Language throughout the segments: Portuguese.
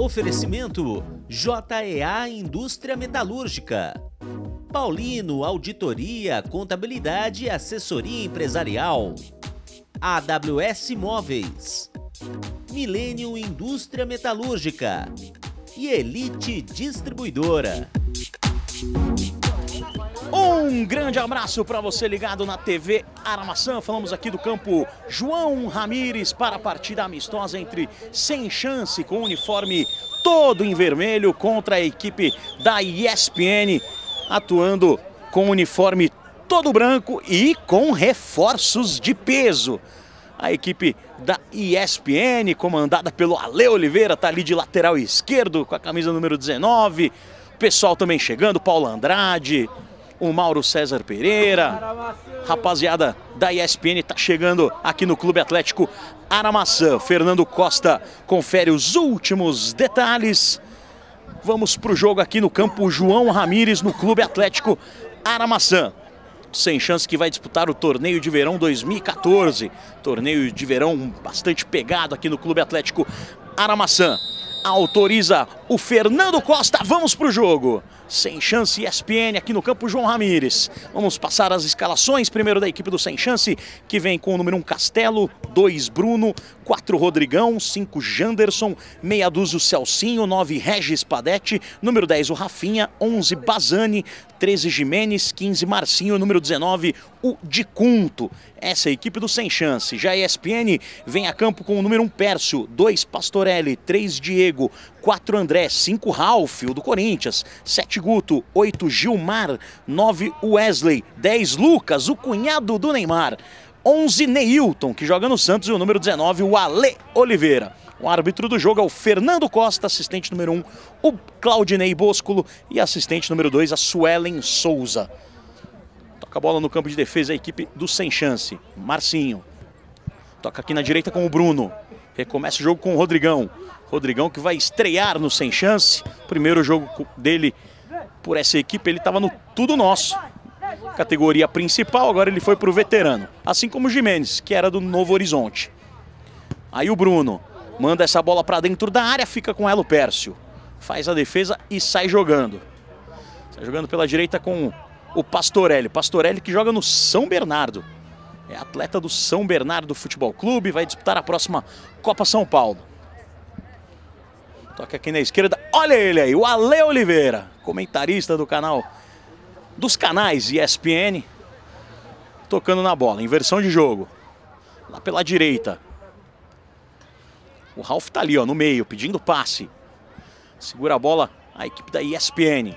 Oferecimento JEA Indústria Metalúrgica. Paulino Auditoria, Contabilidade e Assessoria Empresarial. AWS Móveis. Milênio Indústria Metalúrgica. E Elite Distribuidora. Um grande abraço para você ligado na TV Aramaçã. Falamos aqui do campo João Ramires para a partida amistosa entre Sem Chance com o uniforme todo em vermelho contra a equipe da ESPN atuando com o uniforme todo branco e com reforços de peso. A equipe da ESPN, comandada pelo Ale Oliveira, está ali de lateral esquerdo com a camisa número 19. O pessoal também chegando, Paulo Andrade, o Mauro César Pereira. Rapaziada da ESPN está chegando aqui no Clube Atlético Aramaçã. Fernando Costa confere os últimos detalhes. Vamos para o jogo aqui no campo João Ramires, no Clube Atlético Aramaçã. Sem chance que vai disputar o torneio de verão 2014. Torneio de verão bastante pegado aqui no Clube Atlético Aramaçã. Autoriza o Fernando Costa. Vamos para o jogo. Sem Chance ESPN aqui no campo João Ramires. Vamos passar as escalações. Primeiro da equipe do Sem Chance, que vem com o número 1 Castelo, 2 Bruno, 4 Rodrigão, 5 Janderson, meia dúzia o Celcinho, 9 Regis Padete, número 10 o Rafinha, 11 Bazani, 13 Jimenez, 15 Marcinho, número 19 o Dicunto. Essa é a equipe do Sem Chance. Já a ESPN vem a campo com o número 1 Pércio, 2 Pastorelli, 3 Diego, 4 André, 5 Ralf, o do Corinthians, 7 Guto, 8 Gilmar, 9 Wesley, 10 Lucas, o cunhado do Neymar, 11 Neilton, que joga no Santos, e o número 19, o Ale Oliveira. O árbitro do jogo é o Fernando Costa, assistente número 1, o Claudinei Bosculo e assistente número 2, a Suelen Souza. Toca a bola no campo de defesa a equipe do Sem Chance, Marcinho. Toca aqui na direita com o Bruno. Recomeça o jogo com o Rodrigão. Rodrigão que vai estrear no Sem Chance. Primeiro jogo dele por essa equipe, ele estava no Tudo Nosso. Categoria principal, agora ele foi para o veterano. Assim como o Jimenez, que era do Novo Horizonte. Aí o Bruno manda essa bola para dentro da área, fica com ela o Pércio. Faz a defesa e sai jogando. Sai jogando pela direita com o Pastorelli. Pastorelli que joga no São Bernardo. É atleta do São Bernardo Futebol Clube, vai disputar a próxima Copa São Paulo. Toca aqui na esquerda, olha ele aí, o Ale Oliveira, comentarista do canal, dos canais ESPN, tocando na bola, inversão de jogo, lá pela direita. O Ralf tá ali, ó, no meio, pedindo passe. Segura a bola a equipe da ESPN.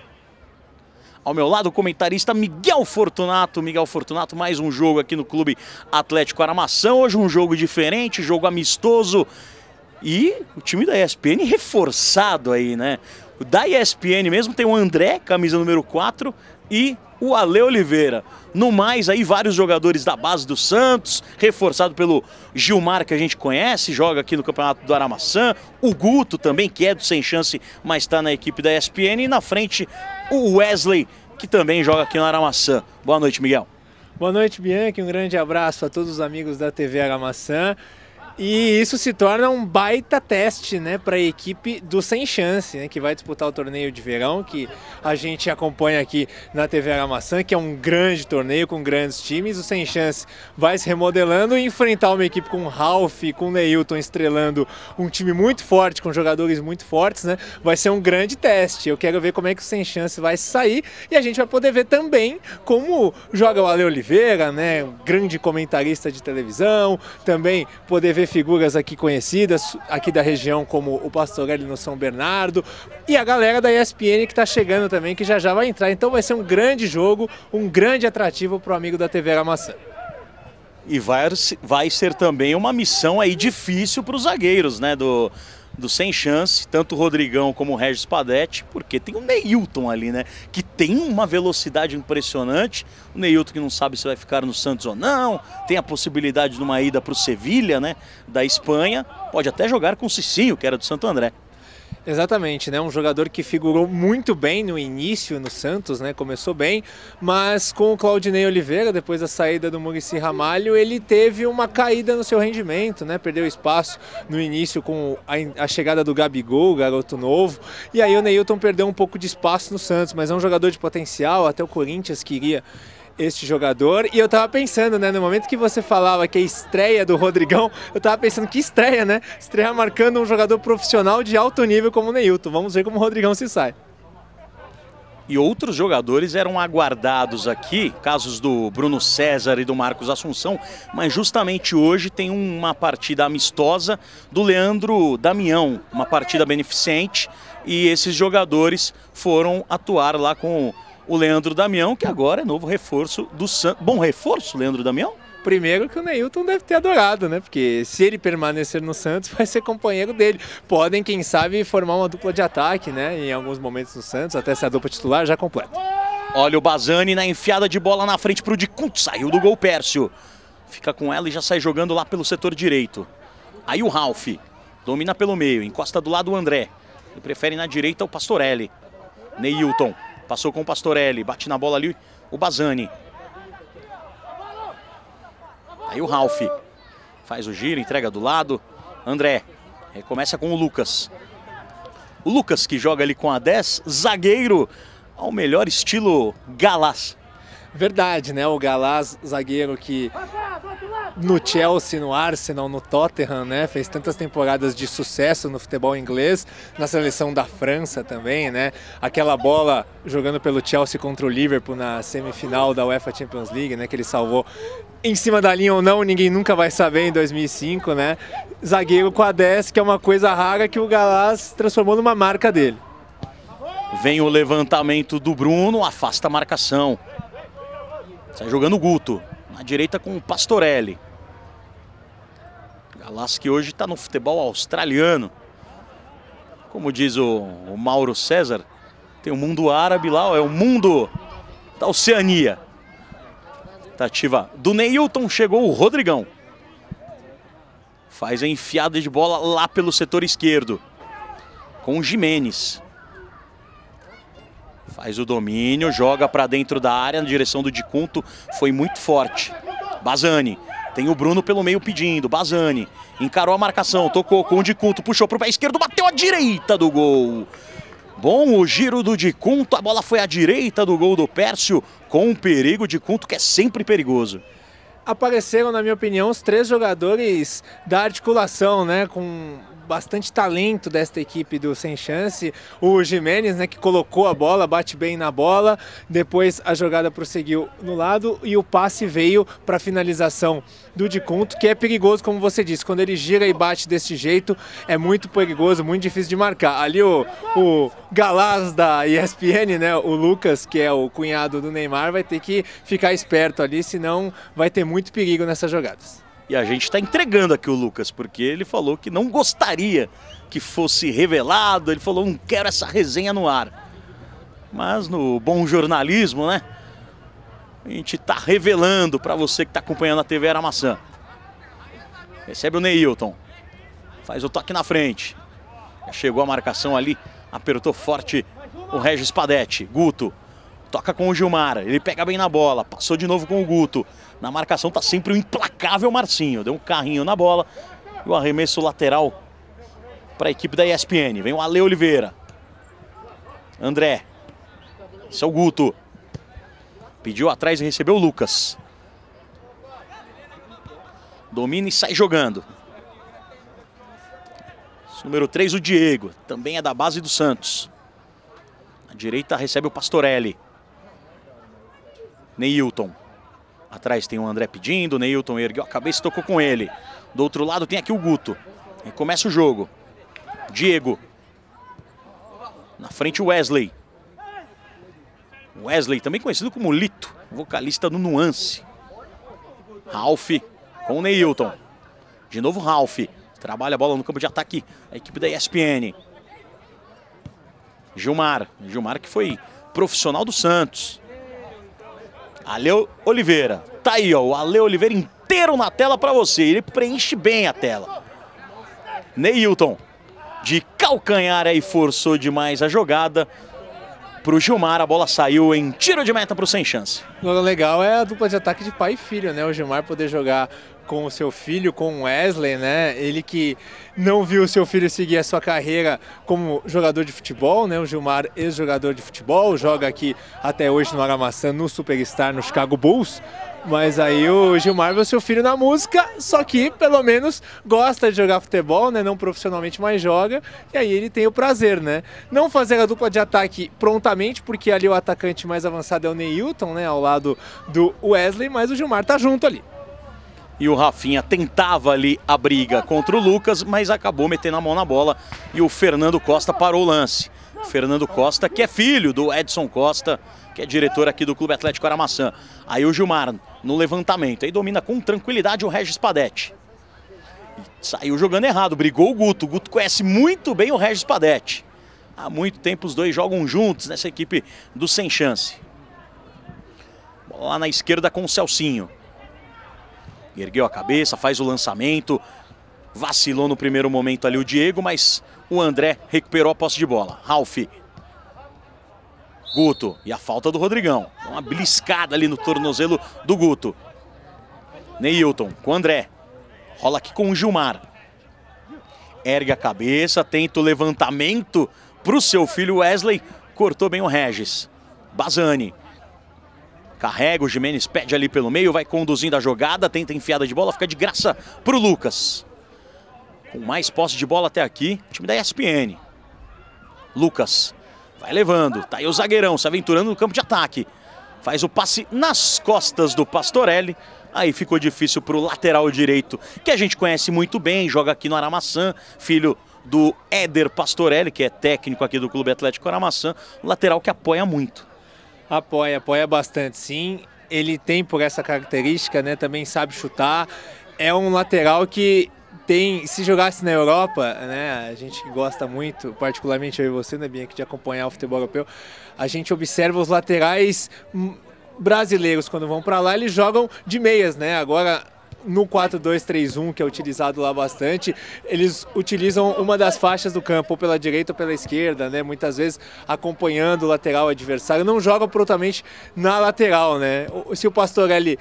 Ao meu lado, o comentarista Miguel Fortunato. Miguel Fortunato, mais um jogo aqui no Clube Atlético Aramação. Hoje um jogo diferente, jogo amistoso. E o time da ESPN reforçado aí, né? O da ESPN mesmo tem o André, camisa número 4, e o Ale Oliveira. No mais, aí vários jogadores da base do Santos, reforçado pelo Gilmar, que a gente conhece, joga aqui no Campeonato do Aramaçã. O Guto também, que é do Sem Chance, mas está na equipe da ESPN. E na frente, o Wesley, que também joga aqui no Aramaçã. Boa noite, Miguel. Boa noite, Bianchi. Um grande abraço a todos os amigos da TV Aramaçã. E isso se torna um baita teste né, para a equipe do Sem Chance, né, que vai disputar o torneio de verão, que a gente acompanha aqui na TV Aramaçã, que é um grande torneio com grandes times. O Sem Chance vai se remodelando e enfrentar uma equipe com Ralph, com Neilton estrelando um time muito forte, com jogadores muito fortes, né, vai ser um grande teste. Eu quero ver como é que o Sem Chance vai sair e a gente vai poder ver também como joga o Ale Oliveira, né, grande comentarista de televisão, também poder ver figuras aqui conhecidas, aqui da região, como o Pastorelli no São Bernardo, e a galera da ESPN que está chegando também, que já já vai entrar. Então vai ser um grande jogo, um grande atrativo para o amigo da TV Aramaçã. E vai, vai ser também uma missão aí difícil para os zagueiros, né, do, do Sem Chance, tanto o Rodrigão como o Regis Padete, porque tem o Neilton ali, né? Que tem uma velocidade impressionante. O Neilton que não sabe se vai ficar no Santos ou não, tem a possibilidade de uma ida para o Sevilha, né? Da Espanha, pode até jogar com o Cicinho, que era do Santo André. Exatamente, né? Um jogador que figurou muito bem no início no Santos, né? Começou bem, mas com o Claudinei Oliveira, depois da saída do Murici Ramalho, ele teve uma caída no seu rendimento, né? Perdeu espaço no início com a, a chegada do Gabigol, garoto novo, e aí o Neilton perdeu um pouco de espaço no Santos, mas é um jogador de potencial, até o Corinthians queria este jogador. E eu tava pensando, né, no momento que você falava que é estreia do Rodrigão, eu tava pensando que estreia, né? Estreia marcando um jogador profissional de alto nível como o Neilton. Vamos ver como o Rodrigão se sai. E outros jogadores eram aguardados aqui, casos do Bruno César e do Marcos Assunção, mas justamente hoje tem uma partida amistosa do Leandro Damião, uma partida beneficente, e esses jogadores foram atuar lá com o Leandro Damião, que agora é novo reforço do Santos. Bom reforço, Leandro Damião? Primeiro que o Neilton deve ter adorado, né? Porque se ele permanecer no Santos, vai ser companheiro dele. Podem, quem sabe, formar uma dupla de ataque, né? Em alguns momentos no Santos, até ser a dupla titular já completa. Olha o Bazani na enfiada de bola na frente para o Dicunto. Saiu do gol Pércio. Fica com ela e já sai jogando lá pelo setor direito. Aí o Ralph. Domina pelo meio. Encosta do lado o André. Ele prefere na direita o Pastorelli. Neilton. Passou com o Pastorelli, bate na bola ali o Bazani. Aí o Ralph faz o giro, entrega do lado. André recomeça com o Lucas. O Lucas que joga ali com a 10, zagueiro ao melhor estilo Galás. Verdade, né? O Galás, zagueiro que no Chelsea, no Arsenal, no Tottenham, né? Fez tantas temporadas de sucesso no futebol inglês, na seleção da França também, né? Aquela bola jogando pelo Chelsea contra o Liverpool na semifinal da UEFA Champions League, né? Que ele salvou em cima da linha ou não, ninguém nunca vai saber em 2005, né? Zagueiro com a 10, que é uma coisa rara que o Galás transformou numa marca dele. Vem o levantamento do Bruno, afasta a marcação. Sai jogando o Guto. Na direita com o Pastorelli. Galassi que hoje está no futebol australiano. Como diz o, o, Mauro César, tem o mundo árabe lá, é o mundo da Oceania. Tentativa do Neilton, chegou o Rodrigão. Faz a enfiada de bola lá pelo setor esquerdo. Com o Jimenez. Faz o domínio, joga para dentro da área na direção do Dicunto. Foi muito forte. Bazani. Tem o Bruno pelo meio pedindo. Bazani. Encarou a marcação. Tocou com o Dicunto. Puxou para o pé esquerdo. Bateu à direita do gol. Bom o giro do Dicunto. A bola foi à direita do gol do Pércio. Com um perigo. Dicunto que é sempre perigoso apareceram, na minha opinião, os três jogadores da articulação, né? Com bastante talento desta equipe do Sem Chance. O Jimenez, né, que colocou a bola, bate bem na bola. Depois a jogada prosseguiu no lado e o passe veio para a finalização do Dicunto, que é perigoso, como você disse. Quando ele gira e bate desse jeito, é muito perigoso, muito difícil de marcar. Ali o, o galás da ESPN, né, o Lucas, que é o cunhado do Neymar, vai ter que ficar esperto ali, senão vai ter muito perigo nessas jogadas. E a gente está entregando aqui o Lucas, porque ele falou que não gostaria que fosse revelado, ele falou, não quero essa resenha no ar. Mas no bom jornalismo, né? A gente está revelando para você que está acompanhando a TV Era Maçã. Recebe o Neilton. Faz o toque na frente. chegou a marcação ali, apertou forte o Regis Padetti. Guto toca com o Gilmar, ele pega bem na bola, passou de novo com o Guto. Na marcação tá sempre o implacável Marcinho. Deu um carrinho na bola. E o arremesso lateral para a equipe da ESPN. Vem o Ale Oliveira. André. Esse é o Guto. Pediu atrás e recebeu o Lucas. Domina e sai jogando. Número 3, o Diego. Também é da base do Santos. Na direita recebe o Pastorelli. Neilton. Atrás tem o André pedindo, o Neilton ergueu a cabeça e tocou com ele. Do outro lado tem aqui o Guto. E começa o jogo. Diego. Na frente o Wesley. Wesley, também conhecido como Lito, vocalista do Nuance. Ralph com o Neilton. De novo Ralph. Trabalha a bola no campo de ataque. A equipe da ESPN. Gilmar. Gilmar que foi profissional do Santos. Ale Oliveira. Tá aí, ó, o Ale Oliveira inteiro na tela para você. Ele preenche bem a tela. Neilton. de calcanhar aí forçou demais a jogada para o Gilmar. A bola saiu em tiro de meta para o sem chance. O legal é a dupla de ataque de pai e filho, né? O Gilmar poder jogar com o seu filho, com o Wesley, né? Ele que não viu o seu filho seguir a sua carreira como jogador de futebol, né? O Gilmar, ex-jogador de futebol, joga aqui até hoje no Aramaçã, no Superstar, no Chicago Bulls. Mas aí o Gilmar viu seu filho na música, só que pelo menos gosta de jogar futebol, né? Não profissionalmente, mas joga. E aí ele tem o prazer, né? Não fazer a dupla de ataque prontamente, porque ali o atacante mais avançado é o Neilton, né? Ao lado do Wesley, mas o Gilmar tá junto ali. E o Rafinha tentava ali a briga contra o Lucas, mas acabou metendo a mão na bola e o Fernando Costa parou o lance. Fernando Costa, que é filho do Edson Costa, que é diretor aqui do Clube Atlético Aramaçã. Aí o Gilmar no levantamento, aí domina com tranquilidade o Regis Padete. saiu jogando errado, brigou o Guto. O Guto conhece muito bem o Regis Padete. Há muito tempo os dois jogam juntos nessa equipe do Sem Chance. Bola lá na esquerda com o Celcinho. Ergueu a cabeça, faz o lançamento. Vacilou no primeiro momento ali o Diego, mas o André recuperou a posse de bola. Ralf. Guto. E a falta do Rodrigão. Uma beliscada ali no tornozelo do Guto. Neilton com o André. Rola aqui com o Gilmar. Ergue a cabeça, tenta o levantamento para o seu filho Wesley. Cortou bem o Regis. Bazani. Carrega, o Jimenez pede ali pelo meio, vai conduzindo a jogada, tenta enfiada de bola, fica de graça para o Lucas. Com mais posse de bola até aqui, time da ESPN. Lucas vai levando, tá aí o zagueirão se aventurando no campo de ataque. Faz o passe nas costas do Pastorelli. Aí ficou difícil para o lateral direito, que a gente conhece muito bem, joga aqui no Aramaçã, filho do Éder Pastorelli, que é técnico aqui do Clube Atlético Aramaçã, lateral que apoia muito. Apoia, apoia bastante, sim. Ele tem por essa característica, né? Também sabe chutar. É um lateral que tem, se jogasse na Europa, né, a gente gosta muito, particularmente eu e você, né, Bianca, de acompanhar o futebol europeu, a gente observa os laterais brasileiros quando vão para lá, eles jogam de meias, né? Agora no 4-2-3-1, que é utilizado lá bastante, eles utilizam uma das faixas do campo, ou pela direita ou pela esquerda, né? Muitas vezes acompanhando o lateral adversário. Não joga prontamente na lateral, né? Se o Pastorelli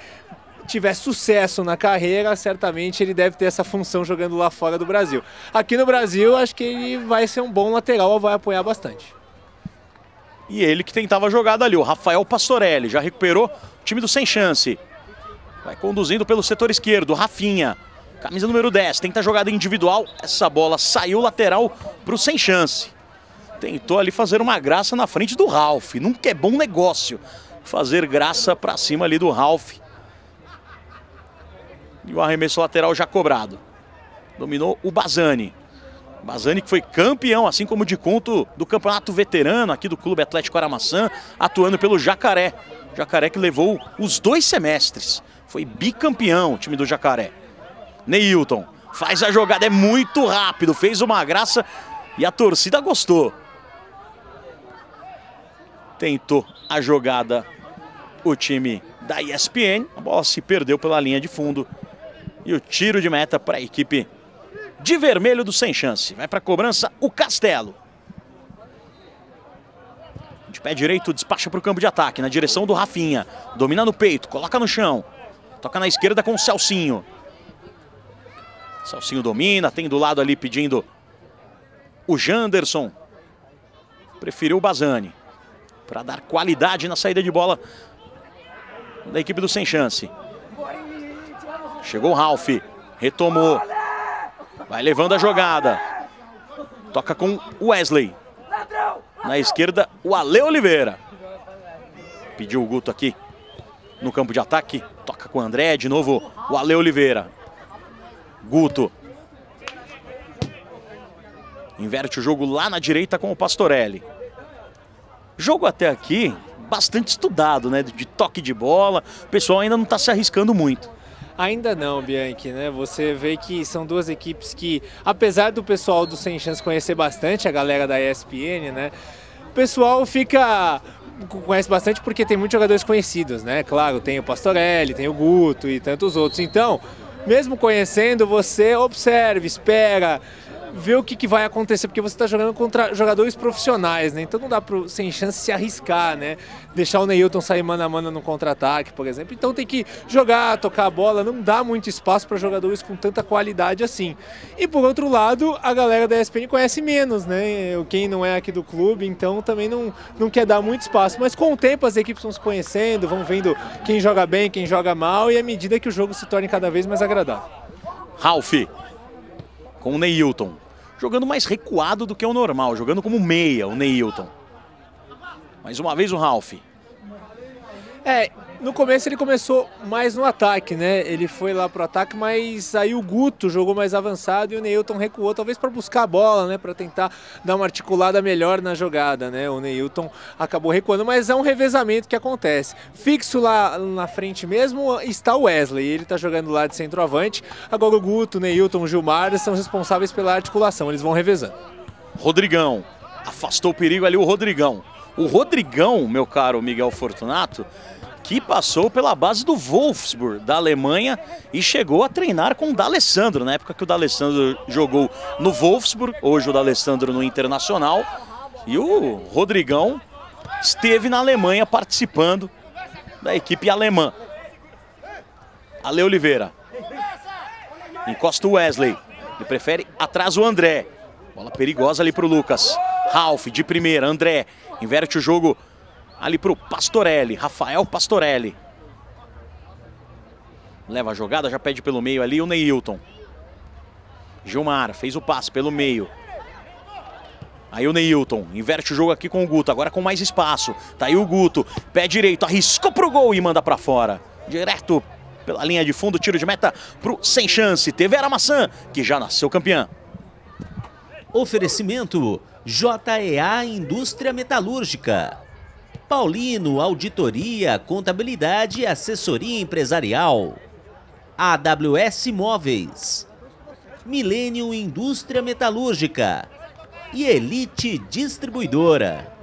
tiver sucesso na carreira, certamente ele deve ter essa função jogando lá fora do Brasil. Aqui no Brasil, acho que ele vai ser um bom lateral, vai apoiar bastante. E ele que tentava a jogada ali, o Rafael Pastorelli, já recuperou o time do Sem Chance. Vai conduzindo pelo setor esquerdo, Rafinha. Camisa número 10, tenta jogada individual. Essa bola saiu lateral para o sem chance. Tentou ali fazer uma graça na frente do Ralph. Nunca é bom negócio fazer graça para cima ali do Ralph. E o arremesso lateral já cobrado. Dominou o Bazani. Bazani que foi campeão, assim como de conto, do campeonato veterano aqui do Clube Atlético Aramaçã, atuando pelo Jacaré. Jacaré que levou os dois semestres foi bicampeão o time do Jacaré. Neilton faz a jogada, é muito rápido, fez uma graça e a torcida gostou. Tentou a jogada o time da ESPN, a bola se perdeu pela linha de fundo e o tiro de meta para a equipe de vermelho do sem chance. Vai para a cobrança o Castelo. De pé direito, despacha para o campo de ataque, na direção do Rafinha. Domina no peito, coloca no chão. Toca na esquerda com o Celcinho. Celcinho domina, tem do lado ali pedindo o Janderson. Preferiu o Bazani. Para dar qualidade na saída de bola da equipe do Sem Chance. Chegou o Ralf. Retomou. Vai levando a jogada. Toca com o Wesley. Na esquerda, o Ale Oliveira. Pediu o Guto aqui no campo de ataque. Toca com o André, de novo o Ale Oliveira. Guto. Inverte o jogo lá na direita com o Pastorelli. Jogo até aqui bastante estudado, né? De toque de bola. O pessoal ainda não está se arriscando muito. Ainda não, Bianchi, né? Você vê que são duas equipes que, apesar do pessoal do Sem Chance conhecer bastante a galera da ESPN, né? O pessoal fica conhece bastante porque tem muitos jogadores conhecidos, né? Claro, tem o Pastorelli, tem o Guto e tantos outros. Então, mesmo conhecendo, você observe, espera, ver o que, que vai acontecer, porque você está jogando contra jogadores profissionais, né? Então não dá pro, sem chance se arriscar, né? Deixar o Neilton sair mano a mano no contra-ataque, por exemplo. Então tem que jogar, tocar a bola, não dá muito espaço para jogadores com tanta qualidade assim. E por outro lado, a galera da ESPN conhece menos, né? Quem não é aqui do clube, então também não, não quer dar muito espaço. Mas com o tempo as equipes vão se conhecendo, vão vendo quem joga bem, quem joga mal, e à medida que o jogo se torne cada vez mais agradável. Ralph, com o Neilton jogando mais recuado do que o normal, jogando como meia o Neilton. Mais uma vez o Ralph. É, no começo ele começou mais no ataque, né? Ele foi lá pro ataque, mas aí o Guto jogou mais avançado e o Neilton recuou, talvez para buscar a bola, né? Para tentar dar uma articulada melhor na jogada, né? O Neilton acabou recuando, mas é um revezamento que acontece. Fixo lá na frente mesmo está o Wesley, ele tá jogando lá de centroavante. Agora o Guto, o Neilton, o Gilmar são responsáveis pela articulação, eles vão revezando. Rodrigão, afastou o perigo ali o Rodrigão. O Rodrigão, meu caro Miguel Fortunato, que passou pela base do Wolfsburg, da Alemanha, e chegou a treinar com o D'Alessandro, na época que o D'Alessandro jogou no Wolfsburg, hoje o D'Alessandro no Internacional, e o Rodrigão esteve na Alemanha participando da equipe alemã. Ale Oliveira. Encosta o Wesley. Ele prefere atrás o André. Bola perigosa ali para o Lucas. Ralph de primeira, André. Inverte o jogo ali para o Pastorelli, Rafael Pastorelli. Leva a jogada, já pede pelo meio ali o Neilton. Gilmar fez o passe pelo meio. Aí o Neilton inverte o jogo aqui com o Guto, agora com mais espaço. Tá aí o Guto, pé direito, arriscou pro gol e manda para fora. Direto pela linha de fundo, tiro de meta pro Sem Chance. TV Era Maçã, que já nasceu campeã. Oferecimento JEA Indústria Metalúrgica. Paulino Auditoria, Contabilidade e Assessoria Empresarial. AWS Móveis. Milênio Indústria Metalúrgica. E Elite Distribuidora.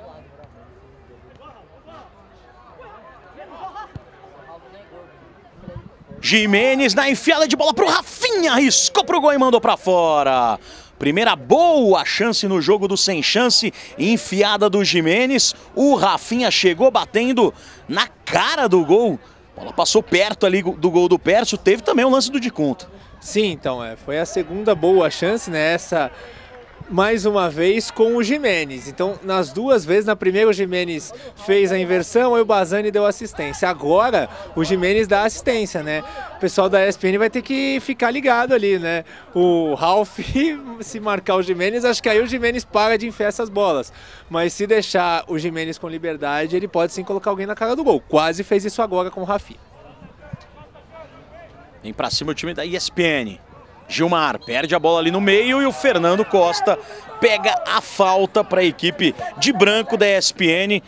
Jimenez na enfiada de bola pro Rafinha, arriscou pro gol e mandou para fora. Primeira boa chance no jogo do sem chance, enfiada do Jimenez. O Rafinha chegou batendo na cara do gol. A bola passou perto ali do gol do Pércio. Teve também o lance do de conta. Sim, então, é, foi a segunda boa chance, né? Essa mais uma vez com o Jimenez. Então, nas duas vezes, na primeira o Jimenez fez a inversão, aí o Bazani deu assistência. Agora, o Jimenez dá assistência, né? O pessoal da ESPN vai ter que ficar ligado ali, né? O Ralph, se marcar o Jimenez, acho que aí o Jimenez para de enfiar essas bolas. Mas se deixar o Jimenez com liberdade, ele pode sim colocar alguém na cara do gol. Quase fez isso agora com o Rafinha. Vem pra cima o time da ESPN. Gilmar perde a bola ali no meio e o Fernando Costa pega a falta para a equipe de branco da ESPN.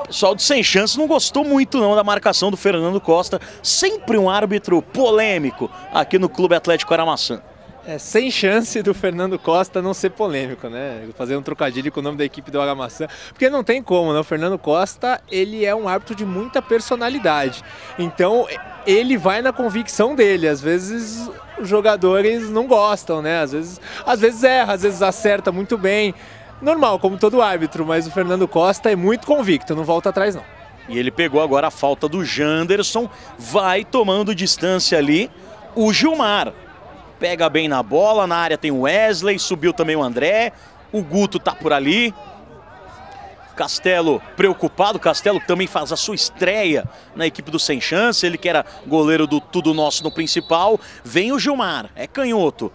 O pessoal de Sem Chance não gostou muito não da marcação do Fernando Costa. Sempre um árbitro polêmico aqui no Clube Atlético Aramaçã. É, sem chance do Fernando Costa não ser polêmico, né? Fazer um trocadilho com o nome da equipe do Aramaçã. Porque não tem como, né? O Fernando Costa, ele é um árbitro de muita personalidade. Então, ele vai na convicção dele. Às vezes os jogadores não gostam, né? Às vezes, às vezes erra, às vezes acerta muito bem. Normal, como todo árbitro, mas o Fernando Costa é muito convicto, não volta atrás não. E ele pegou agora a falta do Janderson, vai tomando distância ali o Gilmar pega bem na bola, na área tem o Wesley, subiu também o André, o Guto tá por ali. Castelo preocupado, Castelo também faz a sua estreia na equipe do Sem Chance, ele que era goleiro do Tudo Nosso no principal. Vem o Gilmar, é canhoto,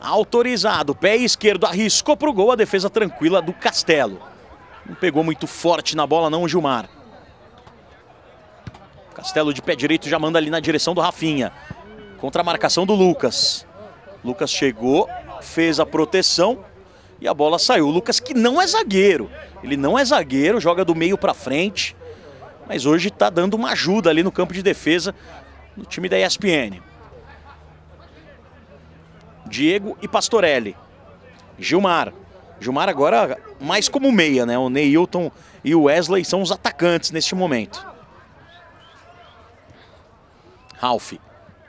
autorizado, pé esquerdo, arriscou pro gol, a defesa tranquila do Castelo. Não pegou muito forte na bola não o Gilmar. Castelo de pé direito já manda ali na direção do Rafinha. Contra a marcação do Lucas. Lucas chegou, fez a proteção e a bola saiu. O Lucas que não é zagueiro. Ele não é zagueiro, joga do meio para frente. Mas hoje está dando uma ajuda ali no campo de defesa no time da ESPN. Diego e Pastorelli. Gilmar. Gilmar agora mais como meia, né? O Neilton e o Wesley são os atacantes neste momento. Ralph.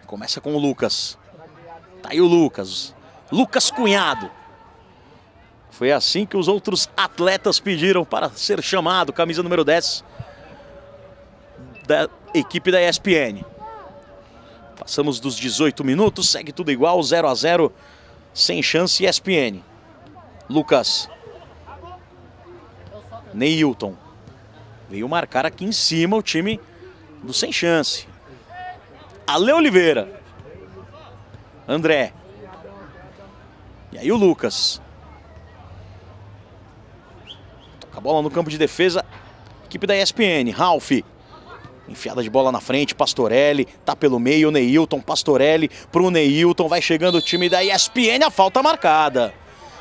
Começa com o Lucas. Tá aí o Lucas. Lucas Cunhado. Foi assim que os outros atletas pediram para ser chamado, camisa número 10 da equipe da ESPN. Passamos dos 18 minutos, segue tudo igual, 0 a 0 sem chance ESPN. Lucas. Neilton. Veio marcar aqui em cima o time do sem chance. Ale Oliveira. André. E aí o Lucas. Toca a bola no campo de defesa. Equipe da ESPN. Ralph. Enfiada de bola na frente, Pastorelli, tá pelo meio, Neilton, Pastorelli pro Neilton, vai chegando o time da ESPN, a falta marcada.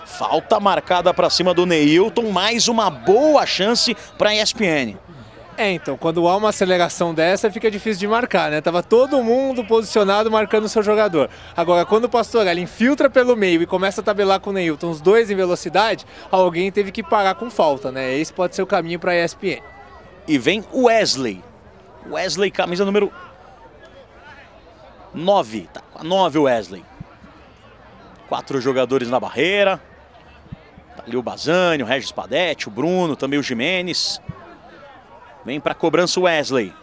Falta marcada para cima do Neilton, mais uma boa chance para a ESPN. É, então, quando há uma aceleração dessa, fica difícil de marcar, né? Tava todo mundo posicionado marcando o seu jogador. Agora, quando o Pastorelli infiltra pelo meio e começa a tabelar com o Neilton, os dois em velocidade, alguém teve que parar com falta, né? Esse pode ser o caminho para a ESPN. E vem Wesley. Wesley, camisa número 9. Tá com a 9 Wesley. Quatro jogadores na barreira. Tá ali o Bazani, o Regis Padetti, o Bruno, também o Jimenez. Vem para cobrança Wesley.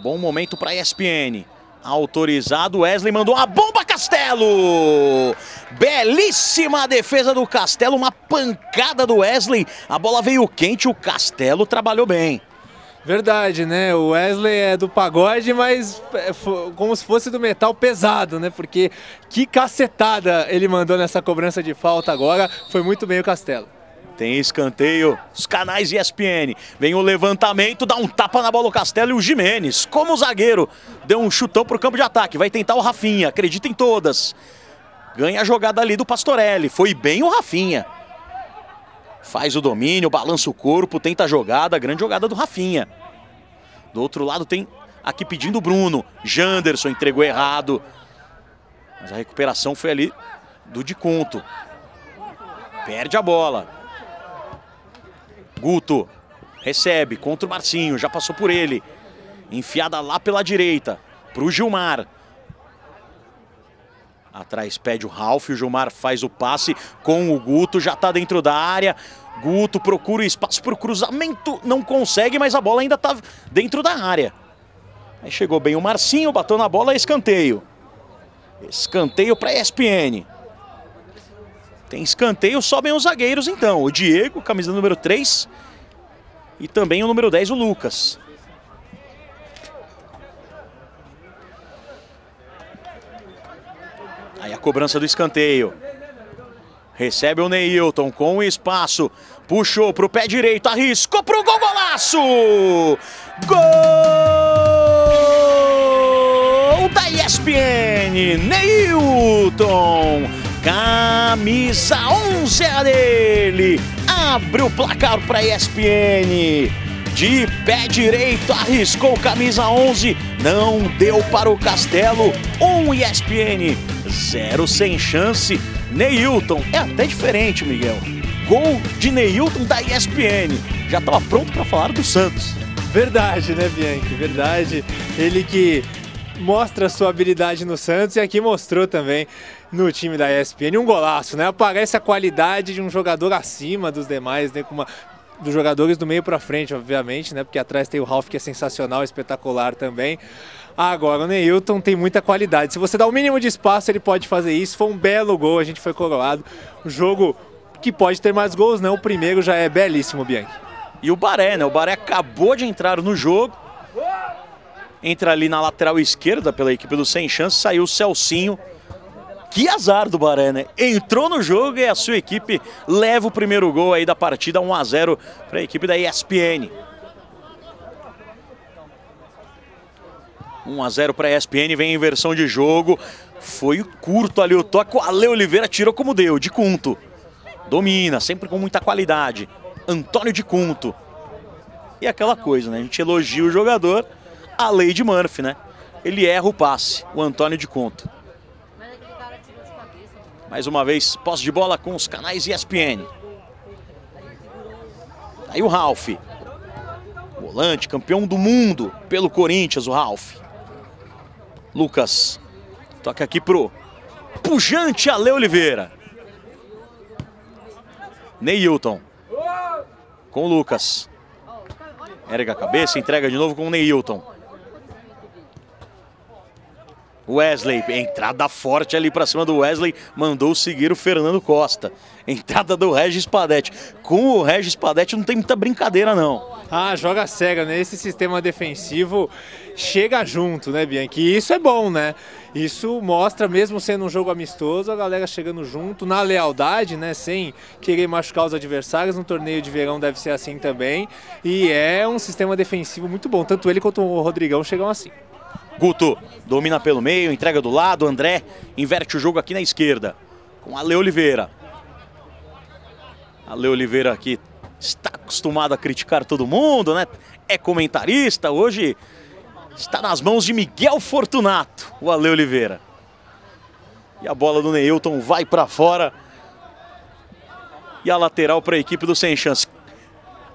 Bom momento para ESPN. Autorizado, Wesley mandou a bomba, Castelo! Belíssima defesa do Castelo, uma pancada do Wesley. A bola veio quente, o Castelo trabalhou bem. Verdade, né? O Wesley é do pagode, mas é como se fosse do metal pesado, né? Porque que cacetada ele mandou nessa cobrança de falta agora. Foi muito bem o Castelo. Tem escanteio, os canais ESPN. Vem o levantamento, dá um tapa na bola o Castelo e o Jimenez. Como zagueiro, deu um chutão pro campo de ataque. Vai tentar o Rafinha, acredita em todas. Ganha a jogada ali do Pastorelli. Foi bem o Rafinha. Faz o domínio, balança o corpo, tenta a jogada. Grande jogada do Rafinha. Do outro lado tem aqui pedindo o Bruno. Janderson entregou errado. Mas a recuperação foi ali do de conto. Perde a bola. Guto recebe contra o Marcinho, já passou por ele. Enfiada lá pela direita, para o Gilmar. Atrás pede o Ralf, o Gilmar faz o passe com o Guto, já está dentro da área. Guto procura espaço para o cruzamento, não consegue, mas a bola ainda está dentro da área. Aí chegou bem o Marcinho, bateu na bola, escanteio. Escanteio para ESPN. Tem escanteio, sobem os zagueiros então. O Diego, camisa número 3. E também o número 10, o Lucas. Aí a cobrança do escanteio. Recebe o Neilton com o espaço. Puxou para o pé direito, arriscou para o gol, golaço! Gol da ESPN, Neilton! Camisa 11 é a dele. Abre o placar para ESPN. De pé direito, arriscou camisa 11. Não deu para o Castelo. 1 um ESPN, 0 sem chance. Neilton. É até diferente, Miguel. Gol de Neilton da ESPN. Já estava pronto para falar do Santos. Verdade, né, Bianchi? Verdade. Ele que mostra sua habilidade no Santos e aqui mostrou também no time da ESPN. Um golaço, né? Aparece a qualidade de um jogador acima dos demais, né? Com uma, dos jogadores do meio para frente, obviamente, né? Porque atrás tem o Ralf que é sensacional, espetacular também. Agora o Neilton tem muita qualidade. Se você dá o mínimo de espaço, ele pode fazer isso. Foi um belo gol, a gente foi coroado. Um jogo que pode ter mais gols, não. O primeiro já é belíssimo, Bianchi. E o Baré, né? O Baré acabou de entrar no jogo. Entra ali na lateral esquerda pela equipe do Sem Chance, saiu o Celcinho que azar do Baré, né? Entrou no jogo e a sua equipe leva o primeiro gol aí da partida, 1 a 0 para a equipe da ESPN. 1 a 0 para a ESPN, vem em versão de jogo. Foi curto ali o toque, o Ale Oliveira tirou como deu, de Cunto. Domina, sempre com muita qualidade. Antônio de Cunto. E aquela coisa, né? A gente elogia o jogador, a lei de Murphy, né? Ele erra o passe, o Antônio de Cunto. Mais uma vez, posse de bola com os canais ESPN. Aí o Ralf. Volante, campeão do mundo pelo Corinthians, o Ralf. Lucas. Toca aqui pro pujante Ale Oliveira. Neilton. Com o Lucas. Erga a cabeça, entrega de novo com o Neilton. Wesley, entrada forte ali para cima do Wesley, mandou seguir o Fernando Costa. Entrada do Regis Padete. Com o Regis Padete não tem muita brincadeira não. Ah, joga cega, né? Esse sistema defensivo chega junto, né, Bianchi? E isso é bom, né? Isso mostra, mesmo sendo um jogo amistoso, a galera chegando junto, na lealdade, né? Sem querer machucar os adversários. No torneio de verão deve ser assim também. E é um sistema defensivo muito bom. Tanto ele quanto o Rodrigão chegam assim. Guto domina pelo meio, entrega do lado, André inverte o jogo aqui na esquerda com Ale Oliveira. Ale Oliveira aqui está acostumado a criticar todo mundo, né? É comentarista, hoje está nas mãos de Miguel Fortunato, o Ale Oliveira. E a bola do Neilton vai para fora. E a lateral para a equipe do Sem Chance.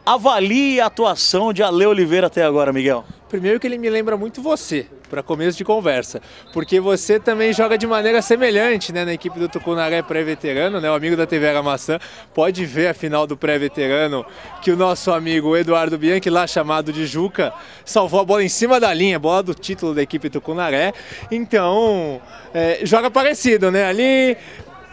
Avalie a atuação de Ale Oliveira até agora, Miguel. Primeiro que ele me lembra muito você, para começo de conversa, porque você também joga de maneira semelhante né, na equipe do Tucunaré pré-veterano, né, o amigo da TV Maçã. Pode ver a final do pré-veterano que o nosso amigo Eduardo Bianchi, lá chamado de Juca, salvou a bola em cima da linha, bola do título da equipe Tucunaré, então é, joga parecido, né, ali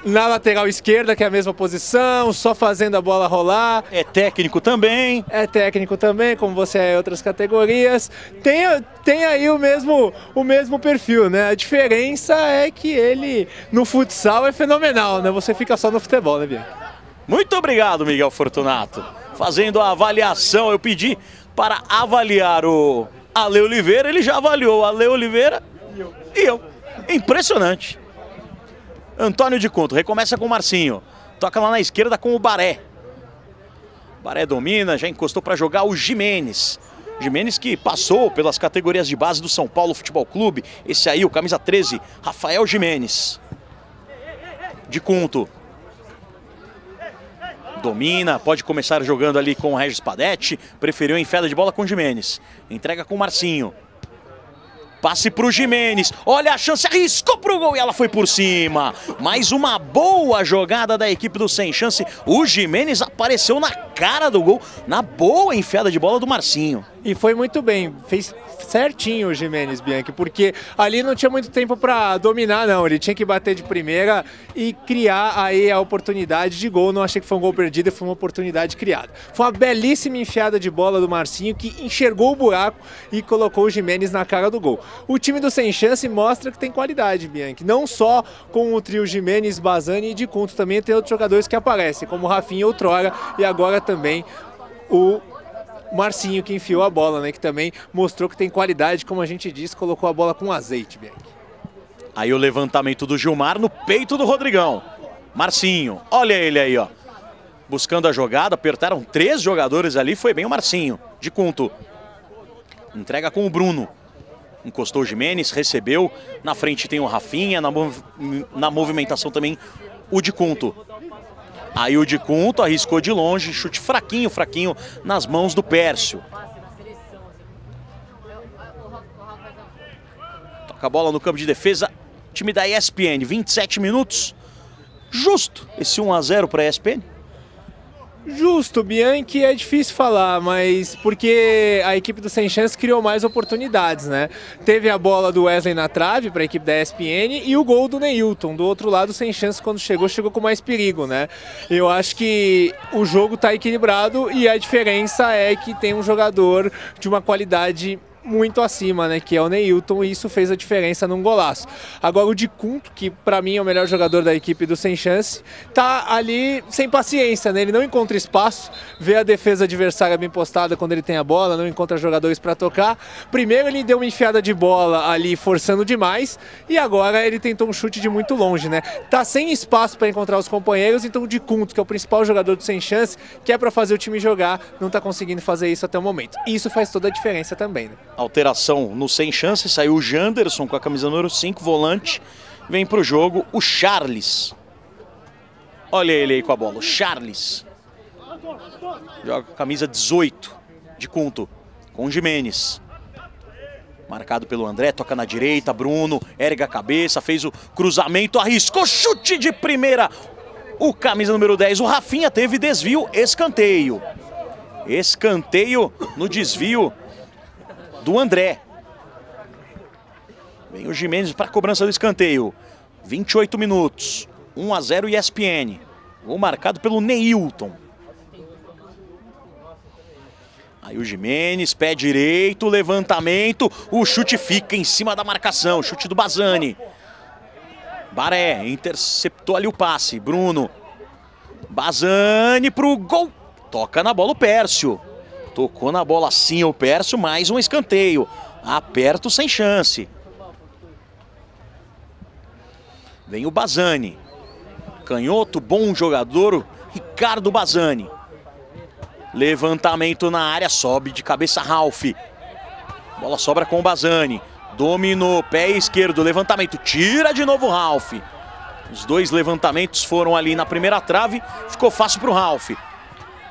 na lateral esquerda, que é a mesma posição, só fazendo a bola rolar. É técnico também. É técnico também, como você é em outras categorias. Tem, tem aí o mesmo, o mesmo perfil, né? A diferença é que ele no futsal é fenomenal, né? Você fica só no futebol, né, Bianca? Muito obrigado, Miguel Fortunato. Fazendo a avaliação, eu pedi para avaliar o Ale Oliveira, ele já avaliou o Ale Oliveira e eu. E eu. Impressionante. Antônio de Conto, recomeça com o Marcinho. Toca lá na esquerda com o Baré. Baré domina, já encostou para jogar o Jimenez. Jimenez que passou pelas categorias de base do São Paulo Futebol Clube. Esse aí, o camisa 13, Rafael Jimenez. De Conto. Domina, pode começar jogando ali com o Regis Padete. Preferiu enfiada de bola com o Jimenez. Entrega com o Marcinho. Passe para o Jimenez. Olha a chance, arriscou para o gol e ela foi por cima. Mais uma boa jogada da equipe do Sem Chance. O Jimenez apareceu na cara do gol, na boa enfiada de bola do Marcinho. E foi muito bem, fez certinho o Jimenez Bianchi, porque ali não tinha muito tempo para dominar, não. Ele tinha que bater de primeira e criar aí a oportunidade de gol. Não achei que foi um gol perdido, foi uma oportunidade criada. Foi uma belíssima enfiada de bola do Marcinho que enxergou o buraco e colocou o Jimenez na cara do gol. O time do Sem Chance mostra que tem qualidade, Bianchi. Não só com o trio Jimenez, Bazani e de Conto, também tem outros jogadores que aparecem, como o Rafinha outrora e agora também o Marcinho que enfiou a bola, né? Que também mostrou que tem qualidade, como a gente disse, colocou a bola com azeite, Bianchi. Aí o levantamento do Gilmar no peito do Rodrigão. Marcinho, olha ele aí, ó. Buscando a jogada, apertaram três jogadores ali, foi bem o Marcinho, de Cunto. Entrega com o Bruno. Encostou o Jimenez, recebeu. Na frente tem o Rafinha, na, mov na movimentação também o de Cunto. Aí o de Cunto arriscou de longe, chute fraquinho, fraquinho nas mãos do Pércio. Toca a bola no campo de defesa, time da ESPN, 27 minutos. Justo esse 1 a 0 para a ESPN. Justo, Bianchi é difícil falar, mas porque a equipe do Sem Chance criou mais oportunidades, né? Teve a bola do Wesley na trave para a equipe da ESPN e o gol do Neilton. Do outro lado, Sem Chance, quando chegou, chegou com mais perigo, né? Eu acho que o jogo está equilibrado e a diferença é que tem um jogador de uma qualidade muito acima, né, que é o Neilton, e isso fez a diferença num golaço. Agora o de Cunto, que para mim é o melhor jogador da equipe do Sem Chance, tá ali sem paciência, né? Ele não encontra espaço, vê a defesa adversária bem postada quando ele tem a bola, não encontra jogadores para tocar. Primeiro ele deu uma enfiada de bola ali forçando demais e agora ele tentou um chute de muito longe, né? Tá sem espaço para encontrar os companheiros, então o de Cunto, que é o principal jogador do Sem Chance, que é para fazer o time jogar, não tá conseguindo fazer isso até o momento. E isso faz toda a diferença também, né? Alteração no sem chance, saiu o Janderson com a camisa número 5, volante, vem para o jogo o Charles. Olha ele aí com a bola, o Charles. Joga com a camisa 18 de Cunto, com o Jimenez. Marcado pelo André, toca na direita, Bruno, erga a cabeça, fez o cruzamento, arriscou, chute de primeira. O camisa número 10, o Rafinha, teve desvio, escanteio. Escanteio no desvio do André. Vem o Jimenez para a cobrança do escanteio. 28 minutos. 1 a 0 ESPN. Gol marcado pelo Neilton. Aí o Jimenez, pé direito, levantamento, o chute fica em cima da marcação, chute do Bazani. Baré interceptou ali o passe, Bruno. Bazani pro gol, toca na bola o Pércio. Tocou na bola sim o Pércio, mais um escanteio. Aperto sem chance. Vem o Bazani. Canhoto, bom jogador, Ricardo Bazani. Levantamento na área, sobe de cabeça Ralph. Bola sobra com o Bazani. Dominou, pé esquerdo, levantamento, tira de novo o Ralph. Os dois levantamentos foram ali na primeira trave, ficou fácil para o Ralph.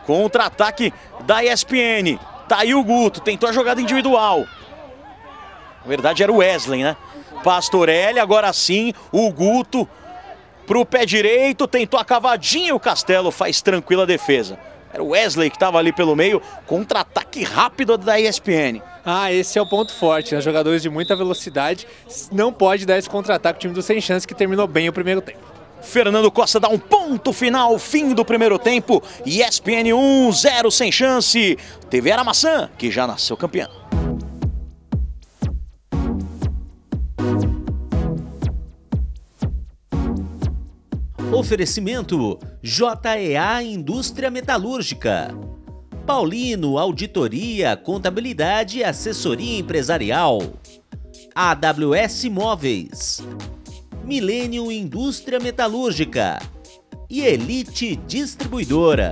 Contra-ataque da ESPN. Tá aí o Guto, tentou a jogada individual. Na verdade era o Wesley, né? Pastorelli, agora sim, o Guto pro pé direito, tentou a cavadinha, o Castelo faz tranquila defesa. Era o Wesley que estava ali pelo meio, contra-ataque rápido da ESPN. Ah, esse é o ponto forte, né? Jogadores de muita velocidade, não pode dar esse contra-ataque, o time do Sem Chance que terminou bem o primeiro tempo. Fernando Costa dá um ponto final, fim do primeiro tempo. ESPN 1, 0 sem chance. TV Era Maçã, que já nasceu campeão. Oferecimento JEA Indústria Metalúrgica. Paulino Auditoria, Contabilidade e Assessoria Empresarial. AWS Móveis. Milênio Indústria Metalúrgica. E Elite Distribuidora.